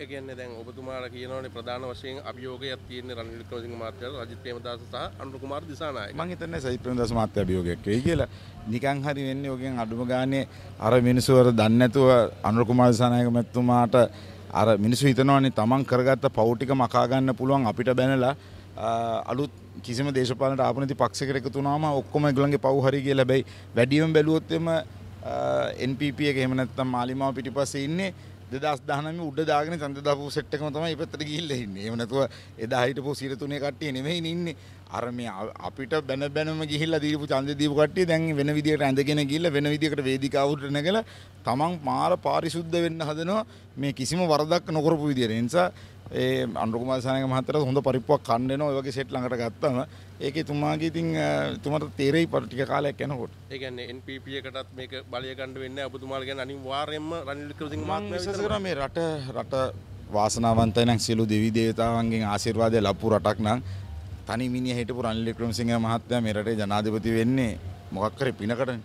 ඒ කියන්නේ දැන් ඔබතුමාලා කියනවානේ ප්‍රධාන වශයෙන් අභියෝගයක් තියෙන්නේ රනිල් වික්‍රමසිංහ මහත්තයාට රජිත් ප්‍රේමදාස සහ අනුර කුමාර දිසානායක. මං හිතන්නේ සජිත් ප්‍රේමදාස මහත්තයා අභියෝගයක් වෙයි කියලා. නිකන් හරි වෙන්නේ ඔගෙන් අඩුම ගානේ අර මිනිස්සු අර දන්නේ නැතුව අනුර කුමාර දිසානායක මැතිතුමාට අර මිනිස්සු හිතනවානේ තමන් කරගත්ත පව් ටික මකා ගන්න පුළුවන් අපිට බැනලා අ, අලුත් කිසිම දේශපාලනට ආපු නැති පක්ෂයකට එකතු වුණාම ඔක්කොම ඒගොල්ලන්ගේ පව් හරි කියලා හැබැයි වැඩියෙන් බැලුවොත් එම NPP එක එහෙම නැත්නම් මාලිමාව පිටිපස්සේ ඉන්නේ දෙදස් දහනම උඩ දාගෙන චන්ද දපු සෙට් එකම තමයි ඉපත්තට ගිහිල්ලා ඉන්නේ. එහෙම නැතුව එදා හිටපු 103 කට්ටිය නෙමෙයි ඉන්නේ. අර මේ අ- අපිට බැන බැනම ගිහිල්ලා දීපු ඡන්දෙ දීපු කට්ටිය දැන් වෙන විදියකට ඇඳගෙන ගිහිල්ලා වෙන විදියකට වේදිකාවට නැගලා තමන් මාර පාරිශුද්ධ වෙන්න හදනවා මේ කිසිම වරදක් නොකරපු විදියට. ඒ නිසා ඒ අනුර කුමාර සානක මහත්තයාට හොඳ පරිප්පුවක් කන්න වෙනවා. ඔය වගේ සෙට් ළඟට ගත්තාම ඒකේ තුමාගේ ඉතින් තුමාට තේරෙයි පර ටික කාලයක් යනකොට. ඒ කියන්නේ NPP එකටත් මේක බලය ගන්න වෙන්නේ. ඔබතුමාලා කියන්නේ අනිවාර්යයෙන්ම රනිල් වික්‍රමසිංහ මම මහත්මයා විශ්වාස විතරයි. කරනවා මේ රට රට වාසනාවන්තයි නම් සියලු දෙවි දේවතාවන්ගෙන් ආශිර්වාදය ලැබපු රටක් නම් තනි මිනිහ හිටපු රනිල් වික්‍රමසිංහ මහත්තයා මේ රටේ ජනාධිපති වෙන්නේ මොකක් කරේ පිනකටනේ.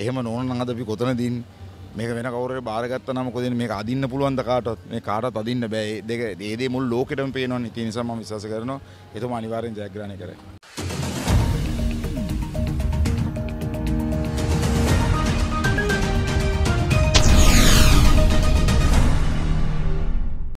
එහෙම නොවන නම් අද අපි කොතනද ඉන්නේ? මේක වෙන කවුරු හරි බාරගත්තා නම් මොකද මේක අදින්න පුළුවන් ද කාටවත්? මේ කාටවත් අදින්න බෑ. ඒ දෙක ඒ දේ මුළු ලෝකෙටම පේනවනේ. ඒ නිසා මම විශ්වාස කරනවා එතුමා අනිවාර්යෙන් ජයග්‍රහණය කරයි.